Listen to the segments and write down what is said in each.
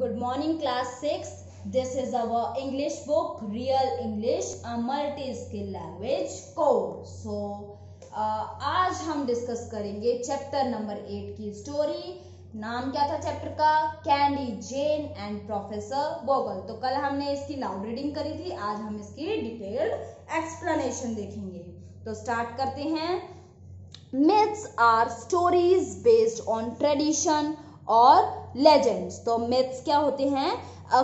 Good morning, class 6. This is our English book, Real English, a multi-skill language. So, uh, आज हम discuss करेंगे chapter number eight की story नाम क्या था चैप्टर का? Candy Jane and professor Bogle तो कल हमने इसकी लाउड रीडिंग करी थी. आज हम इसकी डिटेल्ड एक्सप्लेनेशन देखेंगे. तो स्टार्ट करते हैं. Myths are stories based on tradition और लेजेंड्स तो मिथ्स क्या होते हैं?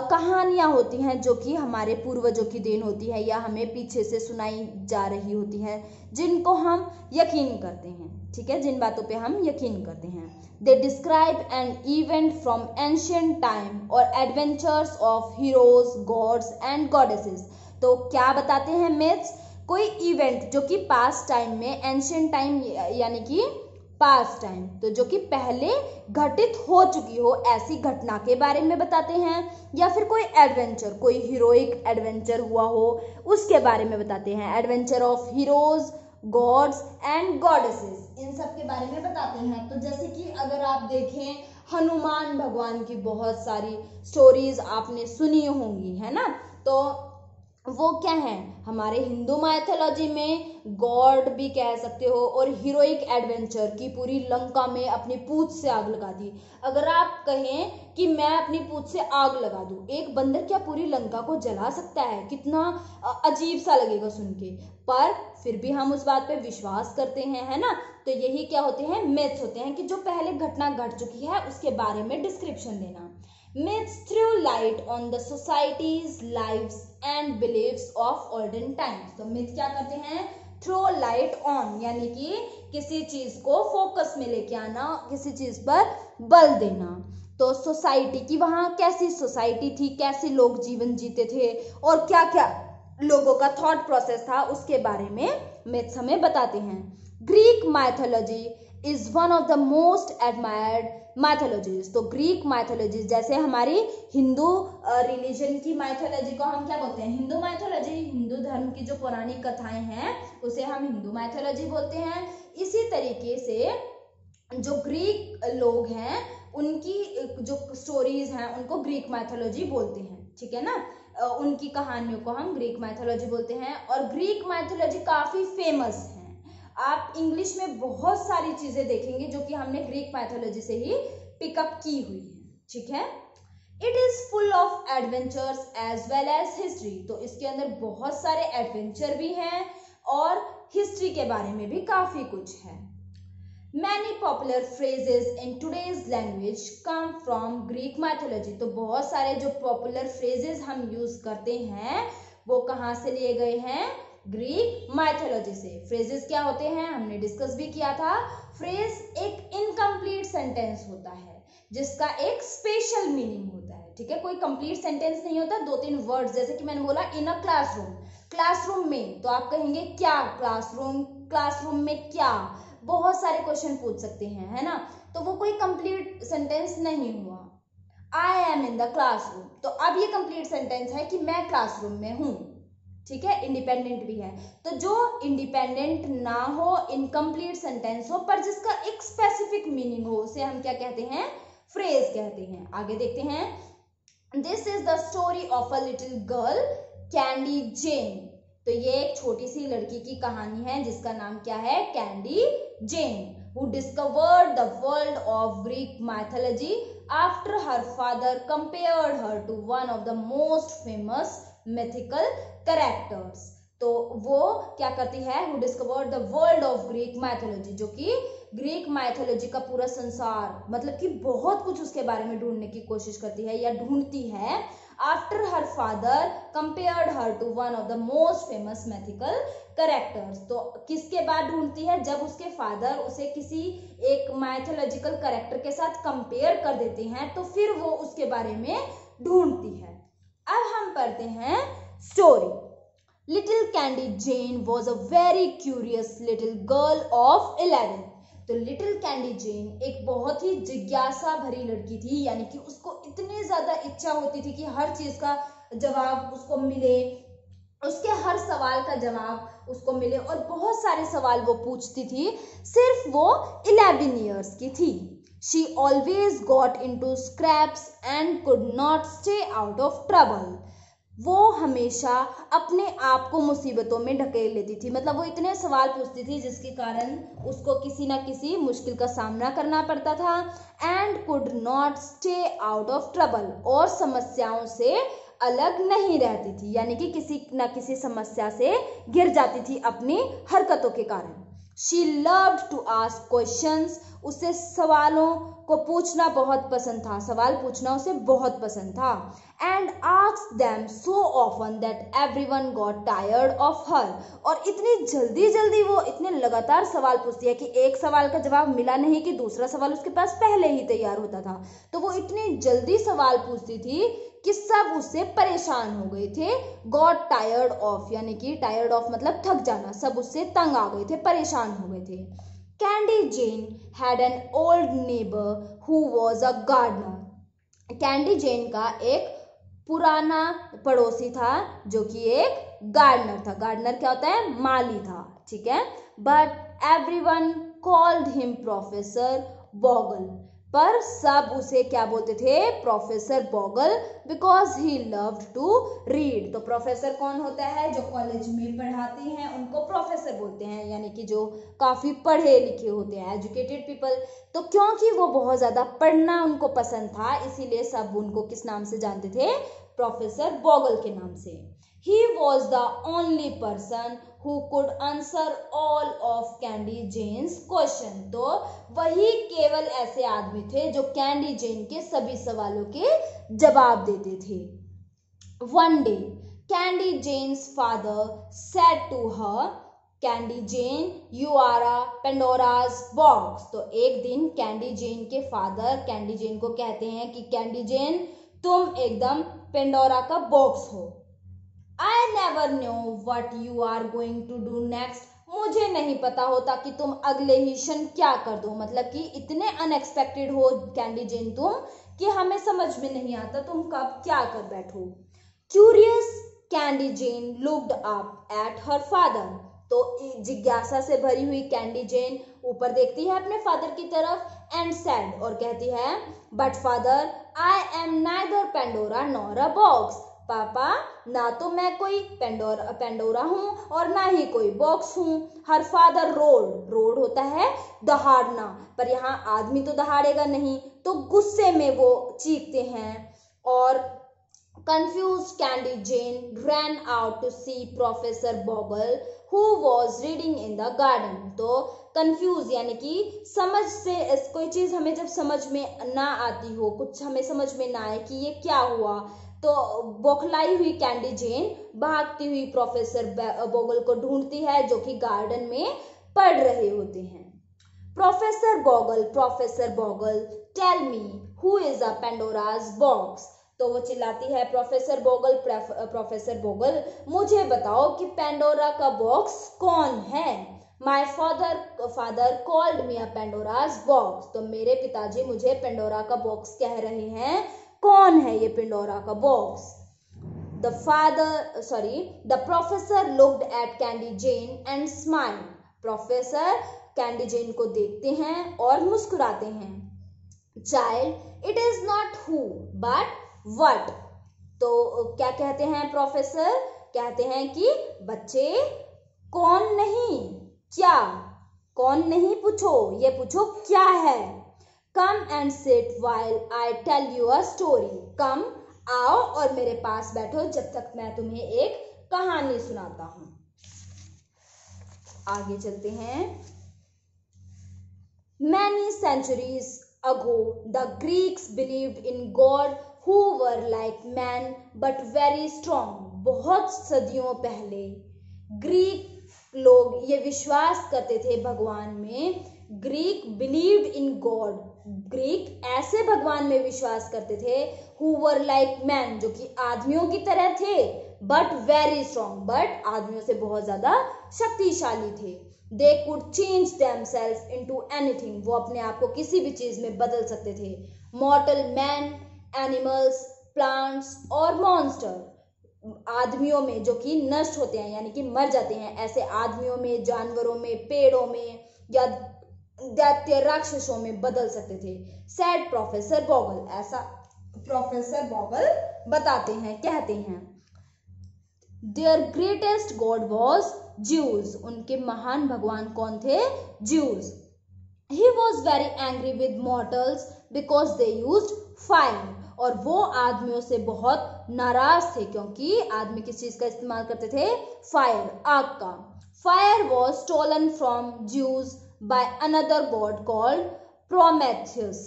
कहानियाँ होती हैं जो कि हमारे पूर्वजों की देन होती है या हमें पीछे से सुनाई जा रही होती है, जिनको हम यकीन करते हैं। ठीक है? जिन बातों पे हम यकीन करते हैं। They describe an event from ancient time और adventures of heroes gods and goddesses तो क्या बताते हैं मिथ्स कोई इवेंट जो कि पास्ट टाइम में एंशियंट टाइम यानी कि पास्ट टाइम तो जो कि पहले घटित हो चुकी हो, ऐसी घटना के बारे में बताते हैं। या फिर कोई एडवेंचर कोई हीरोइक एडवेंचर हुआ हो, उसके बारे में बताते हैं। Adventure of heroes gods and goddesses इन सब के बारे में बताते हैं। तो जैसे कि अगर आप देखें, हनुमान भगवान की बहुत सारी स्टोरीज आपने सुनी होंगी, है ना? तो वो क्या है? हमारे हिंदू माइथोलॉजी में गॉड भी कह सकते हो और हीरोइक एडवेंचर की पूरी लंका में अपनी पूछ से आग लगा दी। अगर आप कहें कि मैं अपनी पूछ से आग लगा दूँ, एक बंदर क्या पूरी लंका को जला सकता है? कितना अजीब सा लगेगा सुन के। पर फिर भी हम उस बात पे विश्वास करते हैं, है ना? तो यही क्या होते हैं? मिथ्स होते हैं कि जो पहले घटना घट चुकी है, उसके बारे में डिस्क्रिप्शन देना। myths throw light on the society's lives and beliefs of olden times. तो myth क्या करते हैं? थ्रो लाइट ऑन यानी कि किसी चीज़ को फोकस में लेके आना, किसी चीज़ पर बल देना। तो सोसाइटी की वहाँ कैसी सोसाइटी थी? कैसे लोग जीवन जीते थे? और क्या क्या लोगों का थॉट प्रोसेस था? उसके बारे में मिथ्स हमें बताते हैं। Greek mythology is one of the most admired mythologies तो ग्रीक माइथोलॉजीज जैसे हमारी हिंदू रिलीजन की माइथोलॉजी को हम क्या बोलते हैं? हिंदू माइथोलॉजी हिंदू धर्म की जो पौराणिक कथाएँ हैं, उसे हम हिंदू माइथोलॉजी बोलते हैं। इसी तरीके से जो ग्रीक लोग हैं, उनकी जो स्टोरीज हैं, उनको ग्रीक माइथोलॉजी बोलते हैं। ठीक है ना? उनकी कहानियों को हम ग्रीक माइथोलॉजी बोलते हैं। और ग्रीक माइथोलॉजी काफ़ी फ़ेमस है। आप इंग्लिश में बहुत सारी चीज़ें देखेंगे जो कि हमने ग्रीक मैथोलॉजी से ही पिकअप की हुई है। ठीक है? It is full of adventures as well as history तो इसके अंदर बहुत सारे एडवेंचर भी हैं और हिस्ट्री के बारे में भी काफ़ी कुछ है। Many popular phrases in today's language come from Greek mythology तो बहुत सारे जो पॉपुलर फ्रेजेस हम यूज़ करते हैं, वो कहाँ से लिए गए हैं? ग्रीक माइथोलॉजी से। फ्रेजेस क्या होते हैं? हमने डिस्कस भी किया था। फ्रेज एक इनकम्प्लीट सेंटेंस होता है, जिसका एक स्पेशल मीनिंग होता है, ठीक है? कोई कंप्लीट सेंटेंस नहीं होता दो तीन वर्ड्स जैसे कि मैंने बोला इन अ क्लासरूम क्लासरूम में तो आप कहेंगे, क्या क्लासरूम क्लासरूम में क्या? बहुत सारे क्वेश्चन पूछ सकते हैं, है ना? तो वो कोई कंप्लीट सेंटेंस नहीं हुआ। I am in the classroom तो अब ये कंप्लीट सेंटेंस है कि मैं क्लासरूम में हूँ। ठीक है इंडिपेंडेंट भी है। तो जो इंडिपेंडेंट ना हो इनकम्प्लीट सेंटेंस हो, पर जिसका एक स्पेसिफिक मीनिंग हो, उसे हम क्या कहते हैं? फ्रेज कहते हैं। आगे देखते हैं। This is the story of a little girl Candy Jane तो ये एक छोटी सी लड़की की कहानी है, जिसका नाम क्या है? Candy Jane who discovered the world of Greek mythology after her father compared her to one of the most famous mythical characters तो वो क्या करती है? Who discovered the world of Greek mythology जो कि ग्रीक माइथोलॉजी का पूरा संसार मतलब कि बहुत कुछ उसके बारे में ढूँढने की कोशिश करती है या ढूंढती है। After her father compared her to one of the most famous mythical characters तो किसके बाद ढूंढती है? जब उसके फादर उसे किसी एक माइथोलॉजिकल करेक्टर के साथ कंपेयर कर देते हैं तो फिर वो उसके बारे में ढूंढती है। अब हम पढ़ते हैं story little Candy Jane was a very curious little girl of eleven तो लिटिल कैंडी जेन एक बहुत ही जिज्ञासा भरी लड़की थी, यानी कि उसको इतनी ज़्यादा इच्छा होती थी कि हर चीज़ का जवाब उसको मिले। उसके हर सवाल का जवाब उसको मिले और बहुत सारे सवाल वो पूछती थी। सिर्फ़ वो इलेवन ईयर्स की थी। Always got into scraps and could not stay out of trouble वो हमेशा अपने आप को मुसीबतों में ढकेल लेती थी। मतलब वो इतने सवाल पूछती थी जिसके कारण उसको किसी ना किसी मुश्किल का सामना करना पड़ता था and could not stay out of trouble और समस्याओं से अलग नहीं रहती थी। यानी कि किसी न किसी समस्या से गिर जाती थी अपनी हरकतों के कारण। She loved to ask questions उसे सवालों को पूछना बहुत पसंद था। सवाल पूछना उसे बहुत पसंद था। And ask them so often that everyone got tired of her और इतनी जल्दी जल्दी वो इतने लगातार सवाल पूछती है कि एक सवाल का जवाब मिला नहीं कि दूसरा सवाल उसके पास पहले ही तैयार होता था। तो वो इतनी जल्दी सवाल पूछती थी कि सब उससे परेशान हो गए थे। गॉड टायर्ड ऑफ़ यानी कि टायर्ड ऑफ़ मतलब थक जाना, सब उससे तंग आ गए थे, परेशान हो गए थे। Candy Jane had an old neighbour who was a gardener Candy Jane का एक पुराना पड़ोसी था, जो कि एक गार्डनर था। गार्डनर क्या होता है? माली था, ठीक है? But everyone called him professor Boggle पर सब उसे क्या बोलते थे? Professor Boggle because he love to read तो प्रोफेसर कौन होता है? जो कॉलेज में पढ़ाते हैं, उनको प्रोफेसर बोलते हैं, यानी कि जो काफ़ी पढ़े लिखे होते हैं एजुकेटेड पीपल तो क्योंकि वो बहुत ज़्यादा पढ़ना उनको पसंद था, इसीलिए सब उनको किस नाम से जानते थे? प्रोफेसर बॉगल के नाम से. He was the only person who could answer all of Candy Jane's question तो वही केवल ऐसे आदमी थे जो कैंडी जेन के सभी सवालों के जवाब देते थे। One day Candy Jane's father said to her Candy Jane you are a Pandora's box तो एक दिन कैंडी जेन के फादर कैंडी जेन को कहते हैं कि कैंडी जेन तुम एकदम पेंडोरा का बॉक्स हो। I never knew what you are going to do next मुझे नहीं पता होता कि तुम अगले ही क्षण क्या कर दो। मतलब कि इतने अनएक्सपेक्टेड हो कैंडी जेन तुम, कि हमें समझ में नहीं आता तुम कब क्या कर बैठो। Curious Candy Jane looked up at her father तो जिज्ञासा से भरी हुई कैंडी जेन ऊपर देखती है अपने फादर की तरफ़ एंड सैड और कहती है but father I am neither Pandora nor a box पापा, ना तो मैं कोई पेंडोरा पेंडोरा हूँ और ना ही कोई बॉक्स हूँ। हर फादर रोड रोड होता है दहाड़ना, पर यहाँ आदमी तो दहाड़ेगा नहीं तो गुस्से में वो चीखते हैं। और confused Candy Jane ran out to see professor Boggle who was reading in the garden तो कंफ्यूज यानी कि समझ से, कोई चीज़ हमें जब समझ में ना आती हो, कुछ हमें समझ में ना आए कि ये क्या हुआ तो बौखलाई हुई कैंडी जेन भागती हुई प्रोफेसर बोगल को ढूंढती है, जो कि गार्डन में पढ़ रहे होते हैं। Professor Boggle professor Boggle, tell me who is a Pandora's box तो वो चिल्लाती है, प्रोफेसर बोगल प्रोफेसर बोगल, मुझे बताओ कि पेंडोरा का बॉक्स कौन है? My father father called me a Pandora's box तो मेरे पिताजी मुझे पेंडोरा का बॉक्स कह रहे हैं। कौन है ये पिंडोरा का box the father sorry the professor looked at Candy Jane and smile professor Candy Jane को देखते हैं और मुस्कुराते हैं। Child it is not who but what तो क्या कहते हैं प्रोफेसर कहते हैं कि बच्चे कौन नहीं? क्या? कौन नहीं पूछो? ये पूछो क्या है? Come and sit while I tell you a story come आओ और मेरे पास बैठो जब तक मैं तुम्हें एक कहानी सुनाता हूँ। आगे चलते हैं। Many centuries ago the Greeks believe in god who were like man but very strong बहुत सदियों पहले। ग्रीक लोग ये विश्वास करते थे भगवान में Greek believe in god Greek ऐसे भगवान में विश्वास करते थे हु वर लाइक मैन जो कि आदमियों की तरह थे बट वेरी स्ट्रॉन्ग बट आदमियों से बहुत ज़्यादा शक्तिशाली थे। They could change themself into anything वो अपने आप को किसी भी चीज़ में बदल सकते थे। मॉटल मैन एनिमल्स प्लांट्स और मॉन्स्टर आदमियों में जो कि नष्ट होते हैं, यानी कि मर जाते हैं, ऐसे आदमियों में, जानवरों में, पेड़ों में, या दैत्य राक्षसों में बदल सकते थे। सैड प्रोफेसर बॉगल ऐसा प्रोफेसर बॉगल बताते हैं, कहते हैं। Their greatest god was Zeus उनके महान भगवान कौन थे? Zeus he was very angry with mortals because they use fire और वो आदमियों से बहुत नाराज़ थे क्योंकि आदमी किस चीज़ का इस्तेमाल करते थे? फायर आग का। Fire was stolen from Zeus by another god called Prometheus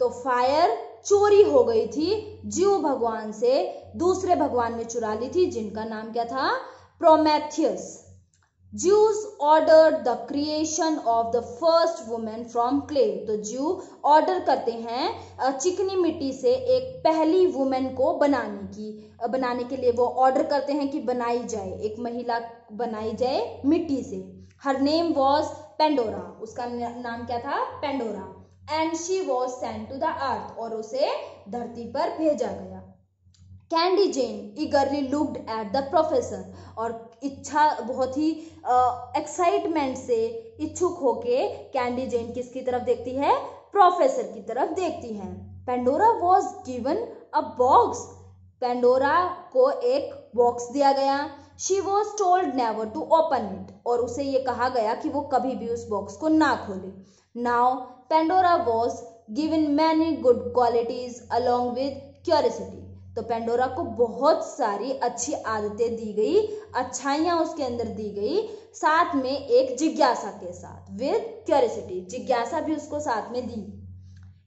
तो फायर चोरी हो गई थी, जीव भगवान से दूसरे भगवान ने चुरा ली थी, जिनका नाम क्या था? Prometheus Jews ordered the creation of the first woman from clay. तो ज्यू ऑर्डर करते हैं चिकनी मिट्टी से एक पहली वुमेन को बनाने की बनाने के लिए वो ऑर्डर करते हैं कि बनाई जाए, एक महिला बनाई जाए मिट्टी से। हर नेम वॉज़ पेंडोरा उसका नाम क्या था? Pandora and she was sent to the earth और उसे धरती पर भेजा गया। Candy Jane eagerly looked at the professor और इच्छा, बहुत ही एक्साइटमेंट से इच्छुक होके कैंडी जेन किसकी तरफ़ देखती है? प्रोफेसर की तरफ़ देखती है। Pandora was given a box Pandora को एक बॉक्स दिया गया। She was told never to open it और उसे ये कहा गया कि वो कभी भी उस बॉक्स को ना खोले। Now Pandora was given many good qualities along with curiosity तो पेंडोरा को बहुत सारी अच्छी आदतें दी गई, अच्छाइयाँ उसके अंदर दी गई, साथ में एक जिज्ञासा के साथ विद क्यूरियोसिटी जिज्ञासा भी उसको साथ में दी।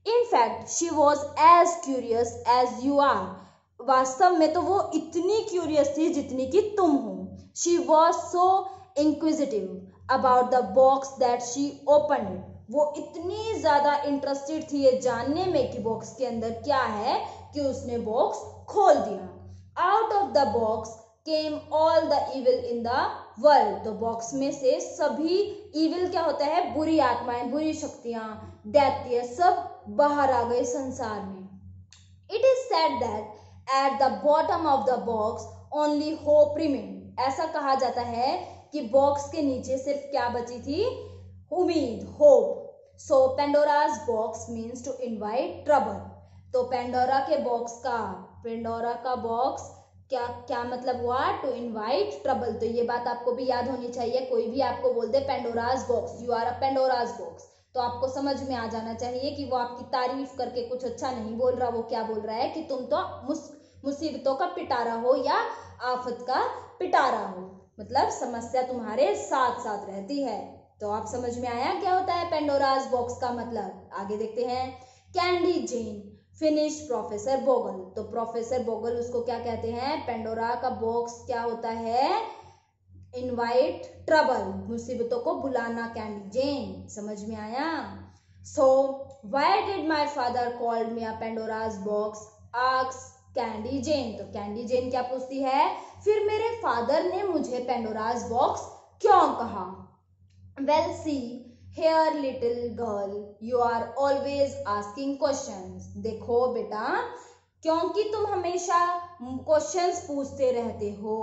In fact she was as curious as you are वास्तव में तो वो इतनी क्यूरियस थी जितनी कि तुम हो। She was so inquisitive about the box that she open वो इतनी ज़्यादा इंटरेस्टेड थी ये जानने में कि बॉक्स के अंदर क्या है कि उसने बॉक्स खोल दिया। Out of the box came all the evil in the world तो बॉक्स में से सभी इविल क्या होता है? बुरी आत्माएँ, बुरी शक्तियाँ दैत्य सब बाहर आ गए संसार में। It is said that at the bottom of the box only hope remain ऐसा कहा जाता है कि बॉक्स के नीचे सिर्फ़ क्या बची थी? उम्मीद hope so Pandora's box means to invite trouble तो पेंडोरा के बॉक्स का पेंडोरा का बॉक्स क्या क्या मतलब हुआ? टू इनवाइट ट्रबल तो ये बात आपको भी याद होनी चाहिए, कोई भी आपको बोल दे Pandora's box you are a Pandora's box तो आपको समझ में आ जाना चाहिए कि वो आपकी तारीफ़ करके कुछ अच्छा नहीं बोल रहा, वो क्या बोल रहा है कि तुम तो मुसीबतों का पिटारा हो या आफत का पिटारा हो। मतलब समस्या तुम्हारे साथ साथ रहती है। तो आप समझ में आया क्या होता है पेंडोराज बॉक्स का मतलब? आगे देखते हैं। Candy Jane finish professor Bogle तो प्रोफेसर बोगल उसको क्या कहते हैं? पेंडोरा का बॉक्स क्या होता है? इनवाइट ट्रबल, मुसीबतों को बुलाना कैंडी जेन, समझ में आया? So why did my father called me a Pandora's box आक्स Candy Jane तो कैंडी जेन क्या पूछती है? फिर मेरे फादर ने मुझे पेंडोराज बॉक्स क्यों कहा? Well see here little girl you are always asking question देखो बेटा, क्योंकि तुम हमेशा क्वेश्चंस पूछते रहते हो।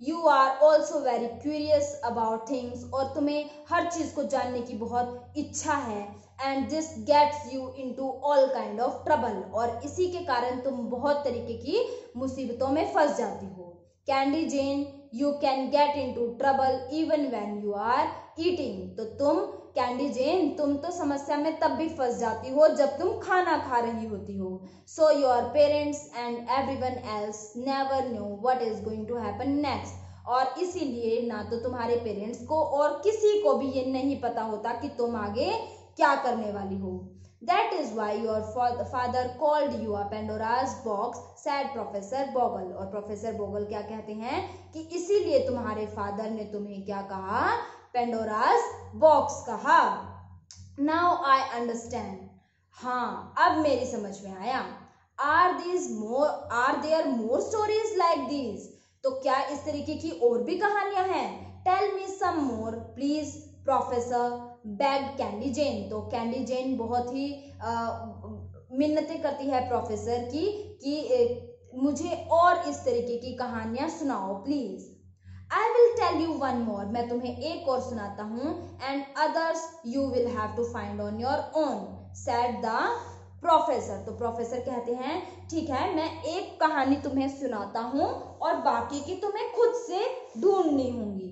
You are also very curious about things और तुम्हें हर चीज़ को जानने की बहुत इच्छा है। And this gets you into all kind of trouble और इसी के कारण तुम बहुत तरीके की मुसीबतों में फंस जाती हो। Candy Jane you can get into trouble even when you are eating तो तुम कैंडी जेन तुम तो समस्या में तब भी फंस जाती हो जब तुम खाना खा रही होती हो। So your parents and everyone else never knew what is going to happen next और इसीलिए ना तो तुम्हारे पेरेंट्स को और किसी को भी ये नहीं पता होता कि तुम आगे क्या करने वाली हो। That is why your father called you a Pandora's box said professor Bogle और प्रोफेसर बोगल क्या कहते हैं कि इसीलिए तुम्हारे फादर ने तुम्हें क्या कहा पेंडोराज बॉक्स कहा। नाउ आई अंडरस्टैंड हाँ अब मेरी समझ में आया। Are these more are there more stories like these तो क्या इस तरीके की और भी कहानियाँ हैं? Tell me some more please professor Bag Candy Jane तो कैंडी जेन बहुत ही मिन्नतें करती है प्रोफेसर की कि मुझे और इस तरीके की कहानियाँ सुनाओ please I will tell you one more मैं तुम्हें एक और सुनाता हूँ and others you will have to find on your own said the professor तो प्रोफेसर कहते हैं, ठीक है, मैं एक कहानी तुम्हें सुनाता हूँ, और बाकी की तुम्हें खुद से ढूंढनी होंगी।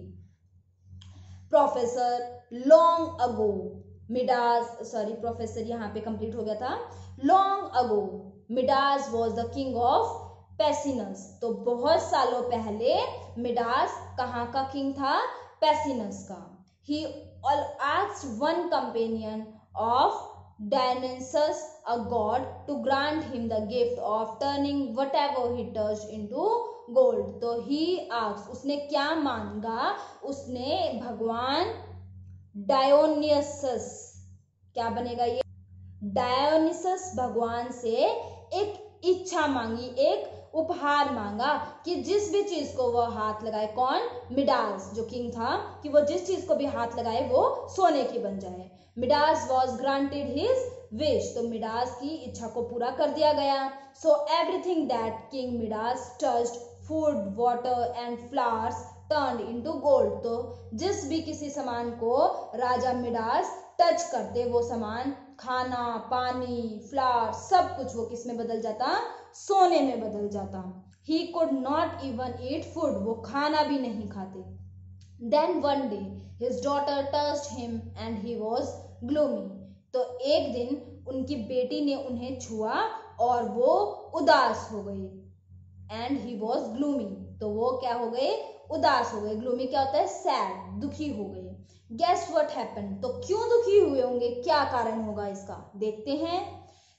Professor long ago Midas sorry professor यहाँ पे कंप्लीट हो गया था। Long ago Midas was the king of Pessinus तो बहुत सालों पहले मिडास कहाँ का किंग था? पेसिनस का। He asked one companion of Dionysus, a god, to grant him the gift of turning whatever he touched into gold. तो ही आक्स उसने क्या मांगा? उसने भगवान डायोनियस क्या बनेगा ये? डायोनिसस भगवान से एक इच्छा मांगी एक उपहार मांगा कि जिस भी चीज़ को वो हाथ लगाए, कौन? मिडास जो किंग था, कि वो जिस चीज़ को भी हाथ लगाए, वो सोने की बन जाए। Midas was granted his wish तो मिडास की इच्छा को पूरा कर दिया गया। So everything that king Midas touched food water and flowers turn into gold तो जिस भी किसी सामान को राजा मिडास टच करते, वो सामान खाना, पानी फ्लावर सब कुछ वो किसमें बदल जाता? सोने में बदल जाता। He could not even eat food वो खाना भी नहीं खाते। Then one day his daughter touched him and he was gloomy तो एक दिन, उनकी बेटी ने उन्हें छुआ और वो उदास हो गई। एंड ही वॉज़ ग्लूमी तो वो क्या हो गए? उदास हो गए। ग्लूमी क्या होता है? सैड दुखी हो गए। गेस्ट वट हैपन तो क्यों दुखी हुए होंगे? क्या कारण होगा इसका? देखते हैं।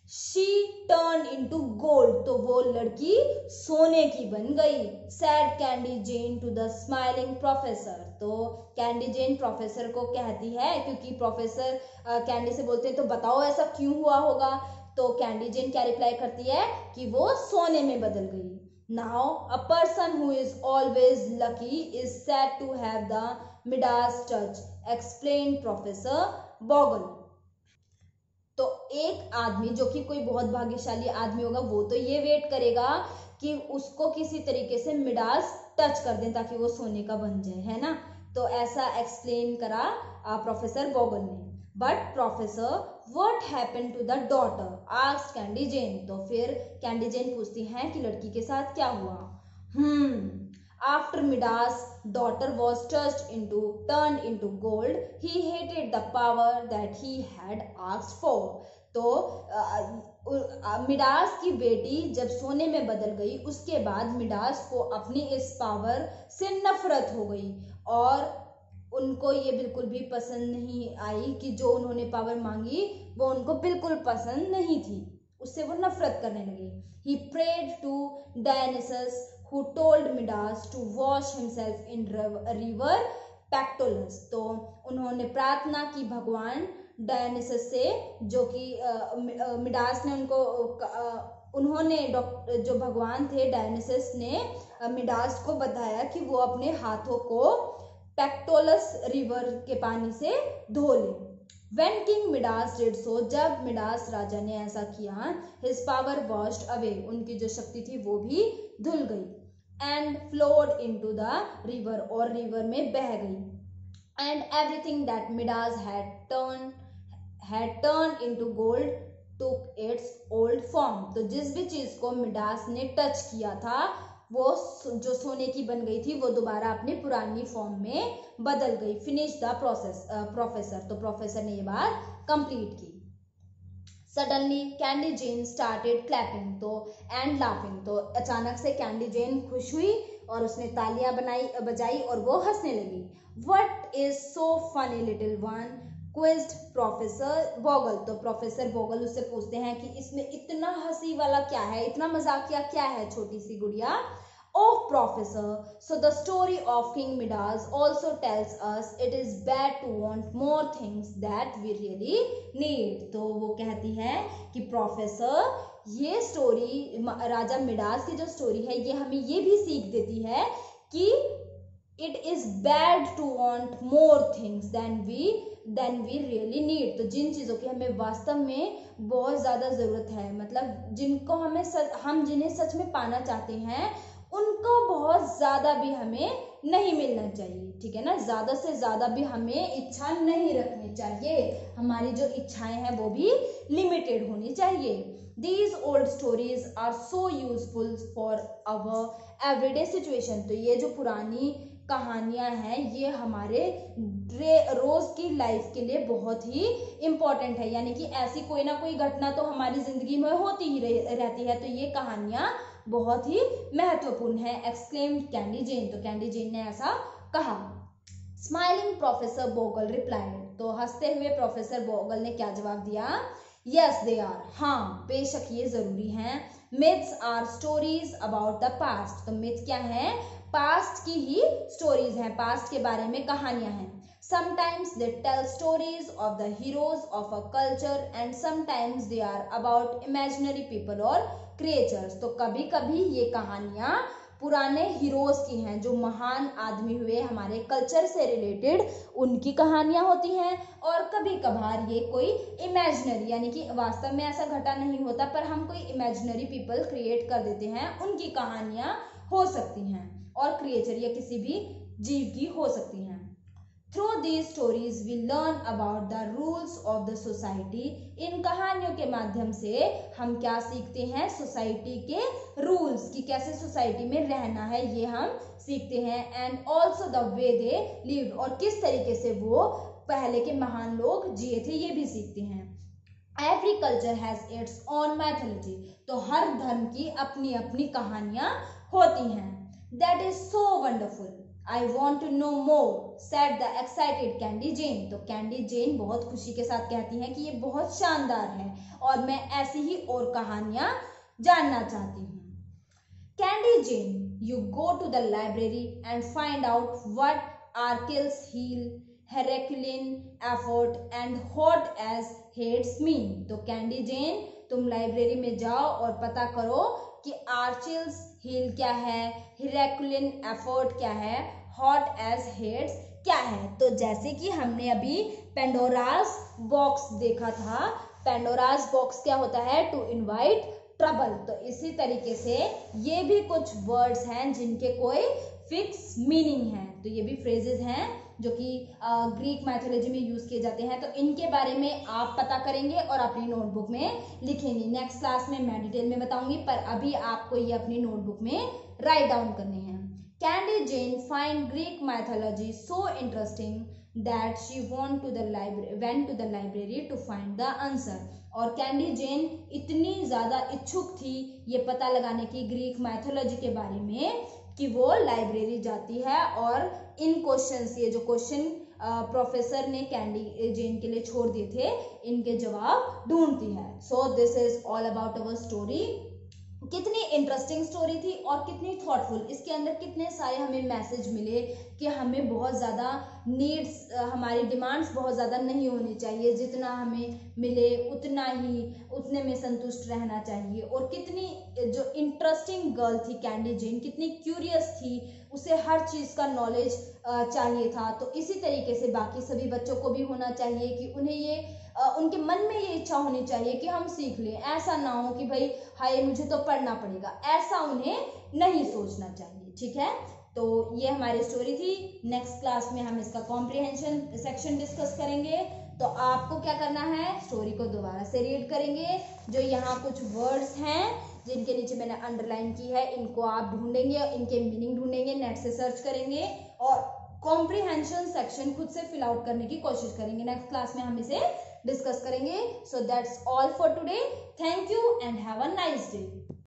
शी टर्न इंटू गोल्ड तो वो लड़की सोने की बन गई। Said Candy Jane to the smiling professor तो कैंडी जेन प्रोफेसर को कहती है, क्योंकि प्रोफेसर कैंडी से बोलते हैं तो बताओ ऐसा क्यों हुआ होगा? तो कैंडी जेन क्या रिप्लाई करती है? कि वो सोने में बदल गई। Now a person who is always lucky is said to have the Midas touch explain professor Boggle एक आदमी जो कि कोई बहुत भाग्यशाली आदमी होगा वो तो ये वेट करेगा कि उसको किसी तरीके से मिडास टच कर दें ताकि वो सोने का बन जाए है ना? तो ऐसा एक्सप्लेन करा प्रोफेसर बोगल ने। But professor what happen to the daughter asked Candy Jane तो फिर कैंडी जेन पूछती हैं कि लड़की के साथ क्या हुआ? Hmm After Midas' daughter was touched into, turned into gold, he hated the power that he had asked for. तो मिडास की बेटी जब सोने में बदल गई, उसके बाद मिडास को अपनी इस पावर से नफरत हो गई और उनको ये बिल्कुल भी पसंद नहीं आई कि जो उन्होंने पावर मांगी, वो उनको बिल्कुल पसंद नहीं थी। उससे वो नफरत करने लगे। He prayed to Dionysus who told Midas to wash himself in river Pactolus तो उन्होंने प्रार्थना की भगवान डायनिसस से, जो कि मिडास ने उनको उन्होंने जो भगवान थे डायनिसस ने मिडास को बताया कि वो अपने हाथों को पैक्टोलस रिवर के पानी से धो ले। When king Midas did so जब मिडास राजा ने ऐसा किया हिज पावर वॉश्ड अवे उनकी जो शक्ति थी, वो भी धुल गई and flowed into the river और रिवर में बह गई। And everything that Midas had turn had turn into gold took its old form तो जिस भी चीज़ को मिडास ने टच किया था, वो जो सोने की बन गई थी, वो दोबारा अपने पुरानी फॉर्म में बदल गई. फिनिश द प्रोसेस प्रोफेसर तो प्रोफेसर ने ये बात कंप्लीट की. Suddenly Candy Jane started clapping तो एंड लाफिंग तो अचानक से कैंडी जेन खुश हुई, और उसने तालियाँ बनाई, बजाई, और वो हंसने लगी. What is so funny little one quizzed professor Bogle तो प्रोफेसर बोगल उससे पूछते हैं कि इसमें इतना हँसी वाला क्या है इतना मजाकिया क्या है छोटी सी गुड़िया Oh, professor, so the story of King Midas also tells us it is bad to want more things that we really need. तो वो कहती है कि प्रोफेसर ये स्टोरी राजा मिडास की जो स्टोरी है ये हमें ये भी सीख देती है कि it is bad to want more things than we than we really need तो जिन चीज़ों की हमें वास्तव में बहुत ज़्यादा ज़रूरत है मतलब जिनको हमें सच, हम जिन्हें सच में पाना चाहते हैं उनको बहुत ज़्यादा भी हमें नहीं मिलना चाहिए ठीक है ना? ज़्यादा से ज़्यादा भी हमें इच्छा नहीं रखनी चाहिए। हमारी जो इच्छाएँ हैं वो भी लिमिटेड होनी चाहिए। These old stories are so useful for our everyday situation तो ये जो पुरानी कहानियाँ हैं, ये हमारे रोज की लाइफ के लिए बहुत ही इम्पोर्टेंट है। यानी कि ऐसी कोई ना कोई घटना तो हमारी ज़िंदगी में होती ही रहती है। तो ये कहानियाँ बहुत ही महत्वपूर्ण है। एक्सक्लेम्ड कैंडी जेन तो कैंडी जेन ने ऐसा कहा। स्माइलिंग प्रोफेसर बोगल रिप्लाइड तो हँसते हुए प्रोफेसर बोगल ने क्या जवाब दिया? यस दे आर हाँ बेशक ये ज़रूरी है। Myths are stories about the past तो मिथ क्या है? पास्ट की ही स्टोरीज हैं पास्ट के बारे में कहानियाँ हैं। Sometimes they tell stories of the heroes of a culture and sometimes they are about imaginary people or creatures तो कभी कभी ये कहानियाँ पुराने हीरोज की हैं, जो महान आदमी हुए हमारे कल्चर से रिलेटेड उनकी कहानियाँ होती हैं। और कभी कभार ये कोई इमेजिनरी यानी कि वास्तव में ऐसा घटा नहीं होता, पर हम कोई इमेजिनरी पीपल क्रिएट कर देते हैं, उनकी कहानियाँ हो सकती हैं। और क्रिएचर या किसी भी जीव की हो सकती हैं। Through these stories we learn about the rules of the society इन कहानियों के माध्यम से हम क्या सीखते हैं? सोसाइटी के रूल्स कि कैसे सोसाइटी में रहना है, ये हम सीखते हैं। And also the way they live और किस तरीके से वो पहले के महान लोग जिए थे, ये भी सीखते हैं। Every culture has its own mythology तो हर धर्म की अपनी अपनी कहानियाँ होती हैं। That is so wonderful I want to know more said the excited Candy Jane तो कैंडी जेन बहुत खुशी के साथ कहती हैं कि ये बहुत शानदार है और मैं ऐसी ही और कहानियाँ जानना चाहती हूँ। Candy Jane you go to the library and find out what Achilles heel Herculean effort and hot as Hades mean तो कैंडी जेन तुम लाइब्रेरी में जाओ और पता करो कि आर्चिल्स हील क्या है? हिरेकुलिन एफर्ट क्या है? हॉट एज हेड्स क्या है? तो जैसे कि हमने अभी पेंडोरास बॉक्स देखा था। पेंडोरास बॉक्स क्या होता है? टू इनवाइट ट्रबल तो इसी तरीके से ये भी कुछ वर्ड्स हैं जिनके कोई फिक्स मीनिंग है। तो ये भी फ्रेजेस हैं। जो कि ग्रीक मैथोलॉजी में यूज़ किए जाते हैं तो इनके बारे में आप पता करेंगे और अपनी नोटबुक में लिखेंगे। नेक्स्ट क्लास में मैं डिटेल में बताऊँगी, पर अभी आपको ये अपनी नोटबुक में राइट डाउन करने हैं। Candy Jane find Greek mythology so interesting that she want to the library went to the library to find the answer और कैंडी जेन इतनी ज़्यादा इच्छुक थी ये पता लगाने की ग्रीक मैथोलॉजी के बारे में कि वो लाइब्रेरी जाती है और इन क्वेश्चन ये जो क्वेश्चन प्रोफेसर ने कैंडी जेन के लिए छोड़ दिए थे, इनके जवाब ढूंढती है। So this is all about our story कितनी इंटरेस्टिंग स्टोरी थी और कितनी थॉटफुल इसके अंदर कितने सारे हमें मैसेज मिले कि हमें बहुत ज़्यादा नीड्स हमारी डिमांड्स बहुत ज़्यादा नहीं होनी चाहिए। जितना हमें मिले, उतना ही उतने में संतुष्ट रहना चाहिए। और कितनी, जो इंटरेस्टिंग गर्ल थी कैंडी जेन कितनी क्यूरियस थी, उसे हर चीज़ का नॉलेज चाहिए था। तो इसी तरीके से बाकी सभी बच्चों को भी होना चाहिए कि उन्हें ये उनके मन में ये इच्छा होनी चाहिए कि हम सीख लें। ऐसा ना हो कि भाई, हाय, मुझे तो पढ़ना पड़ेगा। ऐसा उन्हें नहीं सोचना चाहिए, ठीक है? तो ये हमारी स्टोरी थी। नेक्स्ट क्लास में हम इसका कॉम्प्रिहेंशन सेक्शन डिस्कस करेंगे। तो आपको क्या करना है? स्टोरी को दोबारा से रीड करेंगे। जो यहाँ कुछ वर्ड्स हैं, जिनके नीचे मैंने अंडरलाइन की है, इनको आप ढूंढेंगे, इनके मीनिंग ढूंढेंगे नेट से सर्च करेंगे और कॉम्प्रिहेंशन सेक्शन खुद से फिल आउट करने की कोशिश करेंगे। नेक्स्ट क्लास में हम इसे डिस्कस करेंगे. So that's all for today thank you and have a nice day